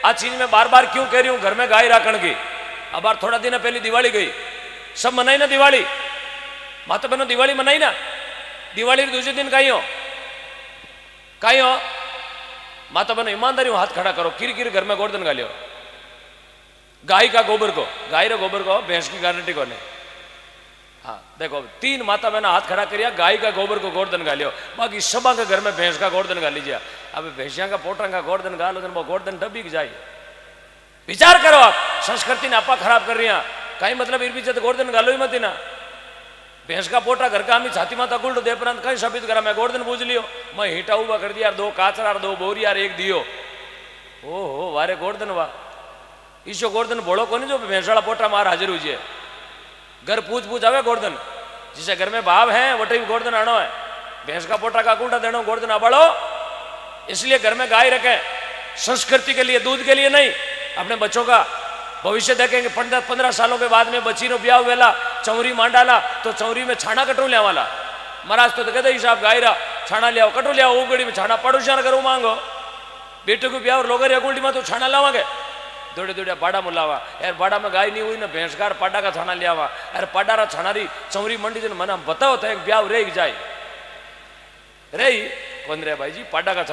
આ ચીજ મેં બાર બાર क्यों कह रही हूं घर में गाय राखण की अब बार थोड़ा दिन पहले दिवाली गई सब मनाई ना दिवाली माता बहनों दिवाली मनाई ना दिवाली के दूसरे दिन कहीं हो कहीं हो माता बहनों ईमानदारी हो, हाथ खड़ा करो किर किर घर में गोवर्धन गालियो गाय का गोबर को गाय रे गोबर को भैंस की गारंटी को नहीं हाँ देखो तीन माता बहना हाथ खड़ा करिया गाय का गोबर को गोवर्धन गालियो बाकी सबा के घर में भैंस का गोवर्धन गा लीजिए अब भैंसिया का पोटा का गोवर्धन गालो तो वो जाए। विचार करो आप, संस्कृति ने आपा खराब कर रही कहीं मतलब इर पीछे तो गोवर्धन गालो ही मत ना। भैंस का पोटा घर का हमें छाती माता गुल्ड दे परंत कहीं साबित करा, मैं गोवर्धन पूछ लियो। मैं हीटा हुआ कर दिया, दो काचरा, दो बोरी यार एक दियो। ओ हो वारे गोवर्धन वाह ईशो गोवर्धन भोड़ो को जो भैंसाड़ा पोटा मार हाजिर हुई घर पूछ पूछ आवे गोवर्धन जिसे घर में भाव है, वटे भी गोवर्धन आनो है। भैंस का पोटा का कुंडा देनो गोवर्धन आबाड़ो इसलिए घर में गाय रखे। संस्कृति के लिए, दूध के लिए नहीं। अपने बच्चों का भविष्य देखेंगे। पंद्रह पंद्रह सालों के बाद में बच्ची नो ब्याह वेला चौरी मांडाला तो चौरी में छाना कटो लिया वाला महाराज तो कहते हिसाब गाय रहा छाना लिया कटो लिया उगड़ी में छाना पड़ोसिया करो, मांगो। बेटे को ब्याह लोग अगुलटी में तो छाना लावागे। दौड़े दौड़े बाड़ा में लावा। यार बाड़ा में गाय नहीं हुई ना भैंस कार पाडा का छाना लिया यार पाडा रा छाना रही चौरी मंडी जन मना बताओ तो एक ब्याह रह जाए। रही? भाई जी पाडा का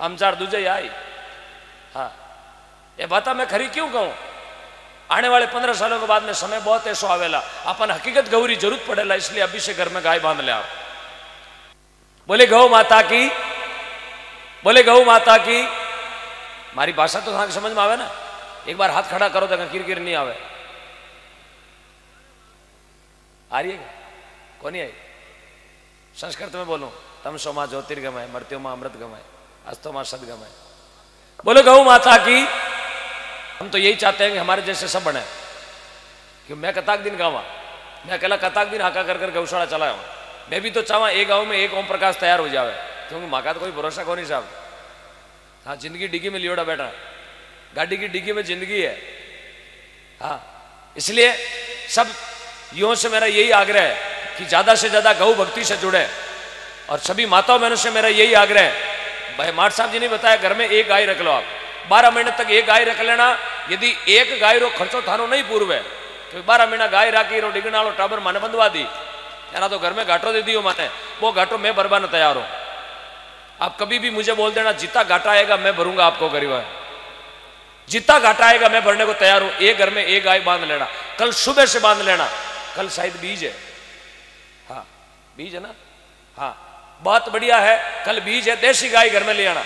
हम चार दूजे आई हाँ ये बात मैं खरी क्यों कहूँ आने वाले पंद्रह सालों के बाद में समय बहुत ऐसा आवेला अपन हकीकत गौरी ज़रूर पड़ेला इसलिए अभी से घर में गाय बाँध ले आप बोले गौ माता की बोले गौ माता की मारी भाषा तो समझ में आवे ना एक बार हाथ खड़ा करो तो किर किर नहीं आवे आ रही है कौन आई संस्कृत में बोलू तम सोमा ज्योतिर्गमय अस्तो माँ सदगमय। बोलो गौ माता की, हम तो यही चाहते हैं कि हमारे जैसे सब बने। कि मैं कताक दिन गावा मैं अकेला कताक दिन हाका कर कर गौशाला चलाया हूँ। मैं भी तो चाहवा एक गाँव में एक ओम प्रकाश तैयार हो जावे। क्योंकि माँ का तो कोई भरोसा कौन नहीं साहब। हाँ ज़िंदगी डिग्गी में लियोड़ा बैठा। गाड़ी की डिग्गी में ज़िंदगी है। हाँ इसलिए सब युवाओं से मेरा यही आग्रह है कि ज़्यादा से ज़्यादा गौ भक्ति से जुड़े। और सभी माताओं बहनों से मेरा यही आग्रह है। भाई माठ साहब जी ने बताया, घर में एक गाय रख लो आप। बारह महीने तक एक गाय रख लेना। यदि एक गाय रो खर्चो थानो नहीं पूर्व है तो बारह महीना गाय राखी, रो डिगना लो टाबर माने बंधवा दी। यार तो घर में घाटो दे दियो माने। वो घाटो मैं भरवाने तैयार हूँ। आप कभी भी मुझे बोल देना, जितना घाटा आएगा मैं भरूँगा आपको गरीब। जितना घाटा आएगा मैं भरने को तैयार हूँ। एक घर में एक गाय बाँध लेना। कल सुबह से बाँध लेना। कल शायद बीज है। हाँ बीज है ना? हाँ। बहुत बढ़िया है, कल बीज है, देसी गाय घर में ले आना।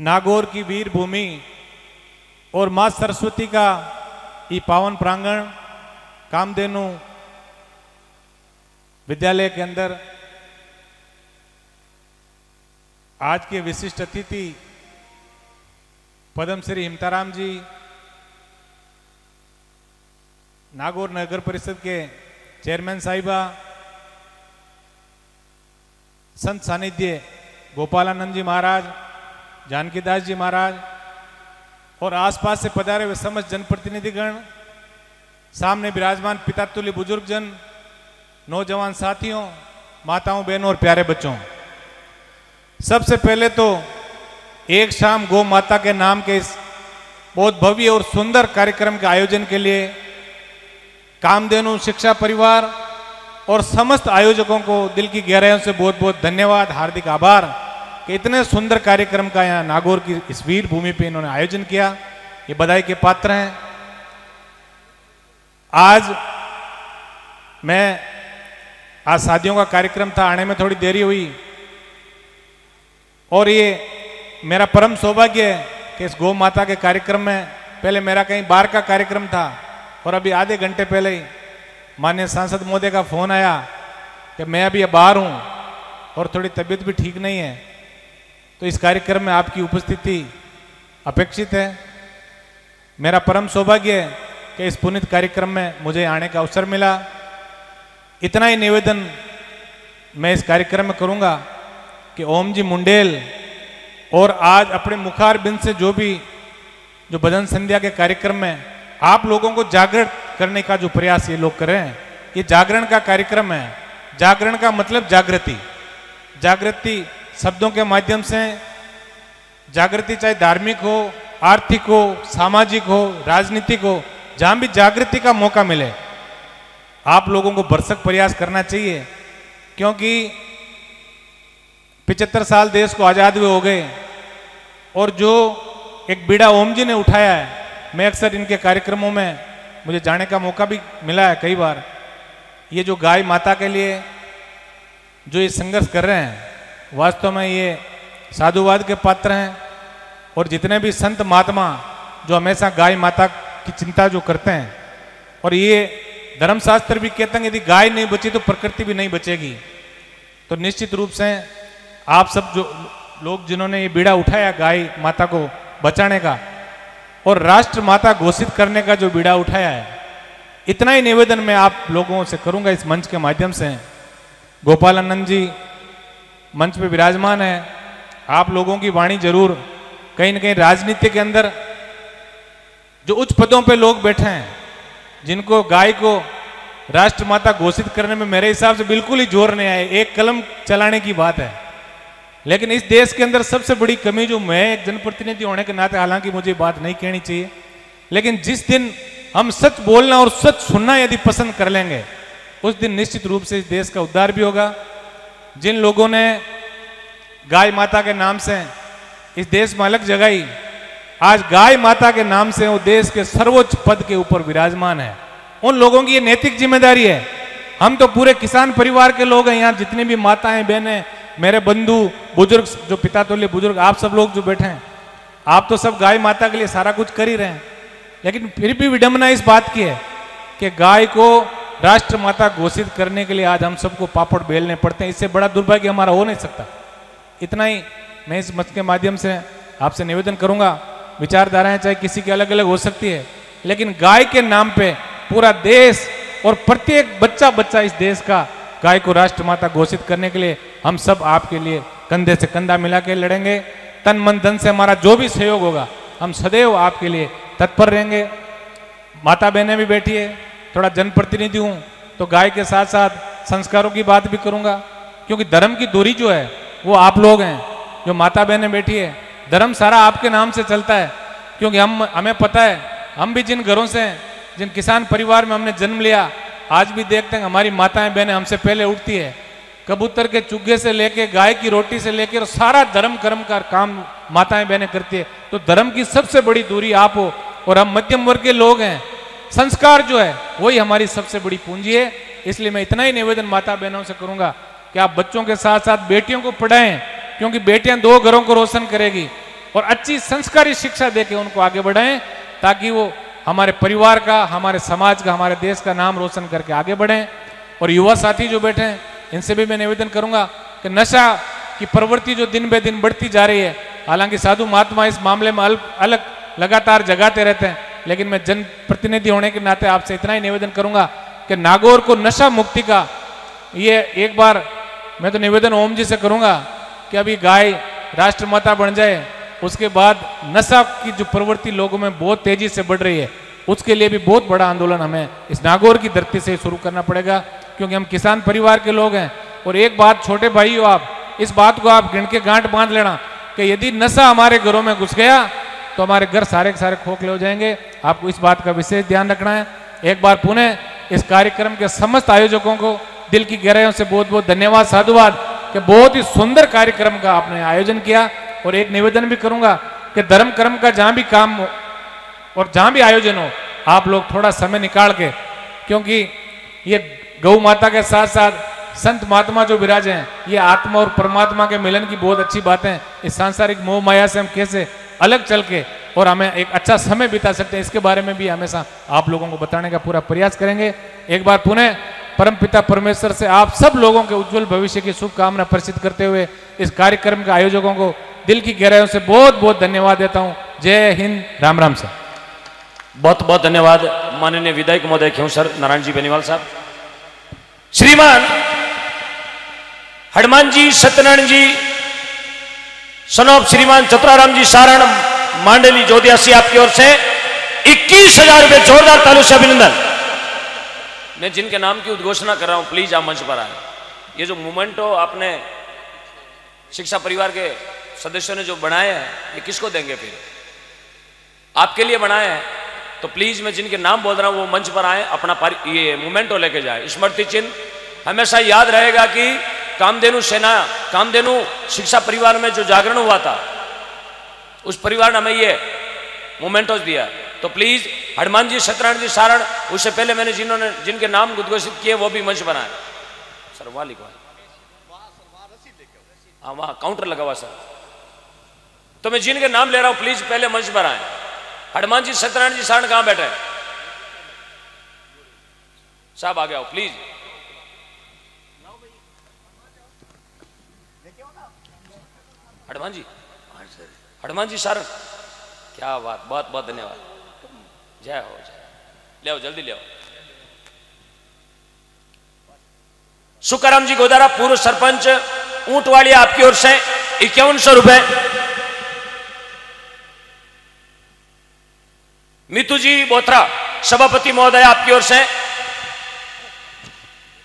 नागौर की वीर भूमि और माँ सरस्वती का ये पावन प्रांगण, कामधेनु विद्यालय के अंदर आज के विशिष्ट अतिथि पद्म श्री हिमताराम जी, नागौर नगर परिषद के चेयरमैन साहिबा संत सानिध्य गोपालानंद जी महाराज जानकीदास जी महाराज, और आसपास से पधारे हुए समस्त जनप्रतिनिधिगण, सामने विराजमान पिता तुल्य बुज़ुर्ग जन नौजवान साथियों, माताओं, बहनों और प्यारे बच्चों। सबसे पहले तो एक शाम गौ माता के नाम के इस बहुत भव्य और सुंदर कार्यक्रम के आयोजन के लिए कामधेनु शिक्षा परिवार और समस्त आयोजकों को दिल की गहराइयों से बहुत बहुत धन्यवाद, हार्दिक आभार कि इतने सुंदर कार्यक्रम का यहाँ नागौर की इस वीर भूमि पे इन्होंने आयोजन किया। ये बधाई के पात्र हैं। आज मैं आज शादियों का कार्यक्रम था, आने में थोड़ी देरी हुई। और ये मेरा परम सौभाग्य है कि इस गौ माता के कार्यक्रम में पहले मेरा कहीं बार का कार्यक्रम था और अभी आधे घंटे पहले ही माननीय सांसद महोदय का फ़ोन आया कि मैं अभी बाहर हूँ और थोड़ी तबीयत भी ठीक नहीं है। तो इस कार्यक्रम में आपकी उपस्थिति अपेक्षित है। मेरा परम सौभाग्य है कि इस पुनित कार्यक्रम में मुझे आने का अवसर मिला। इतना ही निवेदन मैं इस कार्यक्रम में करूँगा कि ओम जी मुंडेल और आज अपने मुखार बिंद से जो भी, जो भजन संध्या के कार्यक्रम में आप लोगों को जागृत करने का जो प्रयास ये लोग कर ये जागरण का कार्यक्रम है। जागरण का मतलब जागृति। जागृति शब्दों के माध्यम से जागृति चाहे धार्मिक हो, आर्थिक हो, सामाजिक हो, राजनीतिक हो, जहाँ भी जागृति का मौका मिले, आप लोगों को भरसक प्रयास करना चाहिए, क्योंकि पिचहत्तर साल देश को आज़ाद हुए हो गए, और जो एक बीड़ा ओम जी ने उठाया है, मैं अक्सर इनके कार्यक्रमों में मुझे जाने का मौका भी मिला है कई बार। ये जो गाय माता के लिए जो ये संघर्ष कर रहे हैं, वास्तव में ये साधुवाद के पात्र हैं और जितने भी संत महात्मा जो हमेशा गाय माता की चिंता जो करते हैं, और ये धर्मशास्त्र भी कहते हैं यदि गाय नहीं बची तो प्रकृति भी नहीं बचेगी। तो निश्चित रूप से आप सब जो लोग जिन्होंने ये बीड़ा उठाया गाय माता को बचाने का और राष्ट्र माता घोषित करने का जो बीड़ा उठाया है, इतना ही निवेदन मैं आप लोगों से करूँगा इस मंच के माध्यम से। गोपालानंद जी, मंच पे विराजमान है। आप लोगों की वाणी ज़रूर कहीं ना कहीं राजनीति के अंदर जो उच्च पदों पे लोग बैठे हैं, जिनको गाय को राष्ट्र माता घोषित करने में मेरे हिसाब से बिल्कुल ही ज़ोर नहीं आए एक कलम चलाने की बात है। लेकिन इस देश के अंदर सबसे बड़ी कमी जो मैं एक जनप्रतिनिधि होने के नाते हालाँकि मुझे बात नहीं कहनी चाहिए, लेकिन जिस दिन हम सच बोलना और सच सुनना यदि पसंद कर लेंगे, उस दिन निश्चित रूप से इस देश का उद्धार भी होगा। जिन लोगों ने गाय माता के नाम से इस देश में अलग जगाई, आज गाय माता के नाम से वो देश के सर्वोच्च पद के ऊपर विराजमान है। उन लोगों की ये नैतिक ज़िम्मेदारी है। हम तो पूरे किसान परिवार के लोग हैं, यहाँ जितनी भी माताएँ, बहनें मेरे बंधु, बुज़ुर्ग, जो पिता तो बुज़ुर्ग, आप सब लोग जो बैठे हैं, आप तो सब गाय माता के लिए सारा कुछ कर ही रहे हैं। लेकिन फिर भी विडंबना इस बात की है कि गाय को राष्ट्र माता घोषित करने के लिए आज हम सबको पापड़ बेलने पड़ते हैं। इससे बड़ा दुर्भाग्य हमारा हो नहीं सकता। इतना ही मैं इस मत के माध्यम से आपसे निवेदन करूँगा। विचारधाराएँ चाहे किसी की अलग अलग हो सकती है, लेकिन गाय के नाम पे पूरा देश और प्रत्येक बच्चा बच्चा इस देश का गाय को राष्ट्र माता घोषित करने के लिए हम सब आपके लिए कंधे से कंधा मिला के लड़ेंगे। तन मन धन से हमारा जो भी सहयोग होगा, हम सदैव आपके लिए तत्पर रहेंगे। माता बहनें भी बैठी है थोड़ा जनप्रतिनिधि हूँ तो गाय के साथ साथ संस्कारों की बात भी करूँगा। क्योंकि धर्म की दूरी जो है, वो आप लोग हैं, जो माता बहनें बैठी है। धर्म सारा आपके नाम से चलता है, क्योंकि हम, हमें पता है, हम भी जिन घरों से जिन किसान परिवार में हमने जन्म लिया आज भी देखते हैं, हमारी माताएँ बहनें हमसे पहले उठती है, कबूतर के चुग्गे से लेके, गाय की रोटी से लेकर सारा धर्म कर्म का काम माताएँ बहनें करती है। तो धर्म की सबसे बड़ी दूरी आप हो और हम मध्यम वर्ग के लोग हैं। संस्कार जो है, वही हमारी सबसे बड़ी पूंजी है। इसलिए मैं इतना ही निवेदन माता बहनों से करूँगा कि आप बच्चों के साथ साथ बेटियों को पढ़ाएँ, क्योंकि बेटियाँ दो घरों को रोशन करेगी और अच्छी संस्कारी शिक्षा देके उनको आगे बढ़ाएँ, ताकि वो हमारे परिवार का, हमारे समाज का, हमारे देश का नाम रोशन करके आगे बढ़ें। और युवा साथी जो बैठे हैं, इनसे भी मैं निवेदन करूँगा कि नशा की प्रवृत्ति जो दिन बे दिन बढ़ती जा रही है, हालाँकि साधु महात्मा इस मामले में अल्प, अलग, लगातार जगाते रहते हैं, लेकिन मैं जन प्रतिनिधि होने के नाते आपसे इतना ही निवेदन करूँगा कि नागौर को नशा मुक्ति का, ये एक बार मैं तो निवेदन ओम जी से करूँगा कि अभी गाय राष्ट्रमाता बन जाए उसके बाद नशा की जो प्रवृत्ति लोगों में बहुत तेज़ी से बढ़ रही है, उसके लिए भी बहुत बड़ा आंदोलन हमें इस नागौर की धरती से शुरू करना पड़ेगा, क्योंकि हम किसान परिवार के लोग हैं। और एक बात, छोटे भाई हो आप इस बात को आप गिण के गांठ बाँध लेना कि यदि नशा हमारे घरों में घुस गया तो हमारे घर सारे के सारे खोखले हो जाएँगे। आपको इस बात का विशेष ध्यान रखना है। एक बार पुनः इस कार्यक्रम के समस्त आयोजकों को दिल की गहराइयों से बहुत बहुत धन्यवाद, साधुवाद कि बहुत ही सुंदर कार्यक्रम का आपने आयोजन किया। और एक निवेदन भी करूँगा कि धर्म कर्म का जहाँ भी काम हो और जहाँ भी आयोजन हो, आप लोग थोड़ा समय निकाल के, क्योंकि ये गौ माता के साथ साथ संत महात्मा जो विराज हैं, ये आत्मा और परमात्मा के मिलन की बहुत अच्छी बातें इस सांसारिक मोह माया से हम कैसे अलग चल के और हमें एक अच्छा समय बिता सकते हैं, इसके बारे में भी हमेशा आप लोगों को बताने का पूरा प्रयास करेंगे। एक बार पुनः परम पिता परमेश्वर से आप सब लोगों के उज्जवल भविष्य की शुभकामना प्रसिद्ध करते हुए इस कार्यक्रम के आयोजकों को दिल की गहराइयों से बहुत बहुत धन्यवाद देता हूँ। जय हिंद, राम राम सर। बहुत बहुत धन्यवाद। माननीय विधायक महोदय खेवसर नारायण जी बेनीवाल साहब। श्रीमान हनुमान जी, सत्यनारायण जी, सनोप श्रीमान चतुराराम जी, सारण, मांडली, जोधियासी आपकी ओर से इक्कीस हज़ार रुपये जोरदार तालु से अभिनंदन। मैं जिनके नाम की उद्घोषणा कर रहा हूँ, प्लीज़ आप मंच पर आए। ये जो मूवमेंट हो, आपने शिक्षा परिवार के सदस्यों ने जो बनाया हैं, ये किसको देंगे फिर? आपके लिए बनाया हैं। तो प्लीज़ मैं जिनके नाम बोल रहा हूँ, वो मंच पर आए, अपना ये मोमेंटो लेके जाए। स्मृति चिन्ह, हमेशा याद रहेगा कि कामधेनु सेना, कामधेनु शिक्षा परिवार में जो जागरण हुआ था, उस परिवार ने हमें ये मोमेंटोस दिया। तो प्लीज़ हनुमान जी, सत्यनारायण जी, सारण, उससे पहले मैंने जिन्होंने, जिनके नाम उद्घोषित किए, वो भी मंच बनाए सर, वहाँ लिखवा हाँ वहाँ काउंटर लगा हुआ सर। तो मैं जिनके नाम ले रहा हूँ प्लीज़ पहले मंच पर आए। हनुमान जी, सत्यनारायण जी सारण कहाँ बैठे साहब आ गया प्लीज़ हनुमान जी। हनुमान जी सारण क्या बात, बहुत बहुत धन्यवाद। जय हो, जय ले आओ, जल्दी ले आओ। सुकाराम जी, गोदारा, पूर्व सरपंच ऊँट वाली आपकी ओर से इक्यावन सौ रुपए। मितु जी बोथरा, सभापति महोदय आपकी ओर से।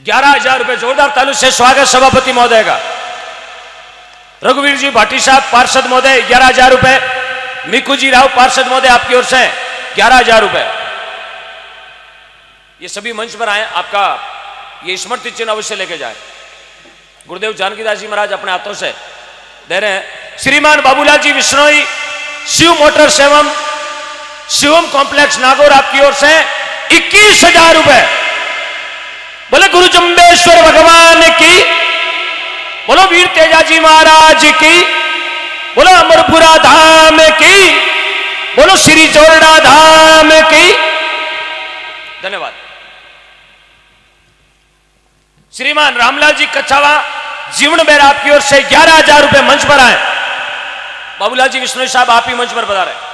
ग्यारह हज़ार रुपए जोरदार तालु से स्वागत सभापति महोदय का। रघुवीर जी भाटी साहब, पार्षद महोदय, ग्यारह हज़ार रुपए मिकू जी राव, पार्षद महोदय आपकी ओर से, ग्यारह हज़ार रुपए ये सभी मंच पर आए, आपका ये स्मृति चिन्ह अवश्य लेके जाए। गुरुदेव जानकीदास जी महाराज अपने हाथों से दे रहे हैं। श्रीमान बाबूलाल जी विश्नोई, शिव मोटर्स एवं शिवम कॉम्प्लेक्स नागौर आपकी ओर से इक्कीस हज़ार रुपए। बोले, गुरु जम्बेश्वर भगवान की, बोलो, वीर तेजा जी महाराज की, बोलो, अमरपुरा धाम की, बोलो, श्री चोरडा धाम की। धन्यवाद। श्रीमान रामलाल जी कच्छावा जीवन मेरा आपकी ओर से ग्यारह हज़ार रुपए मंच पर आए। बाबूलाल जी विष्णु साहब, आप ही मंच पर बता रहे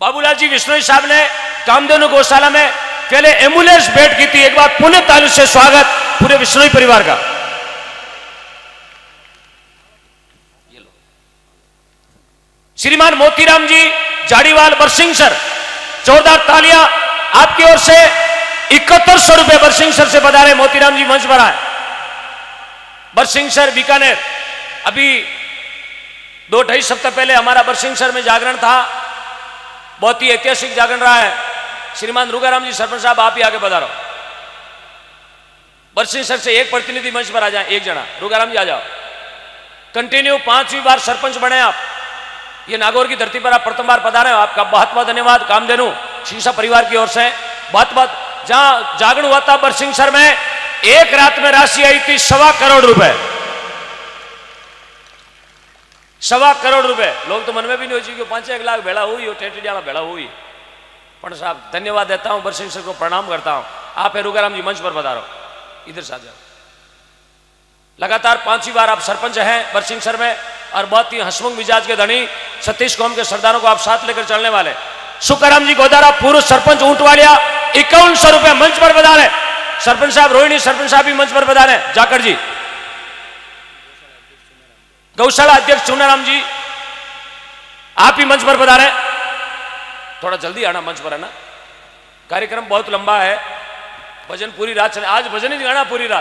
बाबूलाल जी विष्णु साहब ने, कामधेनु गौशाला में पहले एंबुलेंस भेंट की थी, एक बार पुण्य तालु से स्वागत पूरे विष्णु परिवार का। श्रीमान मोतीराम जी, जाड़ीवाल बरसिंह सर, जोरदार तालियाँ आपकी ओर से इकहत्तर सौ रुपए बरसिंह सर से बता रहे मोतीराम जी मंच पर आए। बरसिंह सर बीकानेर, अभी दो ढाई सप्ताह पहले हमारा बरसिंह सर में जागरण था बहुत ही ऐतिहासिक जागरण रहा है। श्रीमान रुगाराम जी सरपंच साहब, आप ही आगे बता रहा बरसिंह सर से एक प्रतिनिधि मंच पर आ जाए, एक जना। रुगाराम जी, आ जाओ। कंटिन्यू पांचवी बार सरपंच बने आप। ये नागौर की धरती पर आप प्रथम बार पधारे हो। आपका बहुत बहुत धन्यवाद। कामधेनु शीशा परिवार की ओर से। बहुत बहुत, जहाँ जागरण हुआ था बरसिंह सर में, एक रात में राशि आई थी सवा करोड़ रुपए। सवा करोड़ रुपए। लोग तो मन में भी नहीं हो चाहिए पाँच एक लाख भेड़ा हुई हो टेटियाला भेड़ा हुई। पण साहब, धन्यवाद देता हूँ बरसिंह सर को प्रणाम करता हूँ। आप है रुगाराम जी मंच पर रहा इधर से आ जाओ। लगातार पांचवी बार आप सरपंच हैं बरसिंह सर में, और बहुत ही हसमुख मिजाज के धनी सतीश कौम के सरदारों को आप साथ लेकर चलने वाले। सुकाराम जी गोदारा, पूर्व सरपंच ऊंटवाड़िया, इक्यावन सौ रुपए मंच पर बता रहे सरपंच साहब, रोहिणी सरपंच साहब भी मंच पर बता रहे जाकर जी। गौशाला अध्यक्ष चुनाराम जी, आप ही मंच पर बता रहे थोड़ा जल्दी आना मंच पर, है ना? कार्यक्रम बहुत लंबा है। भजन पूरी रात चले, आज भजन ही गाना पूरी रात।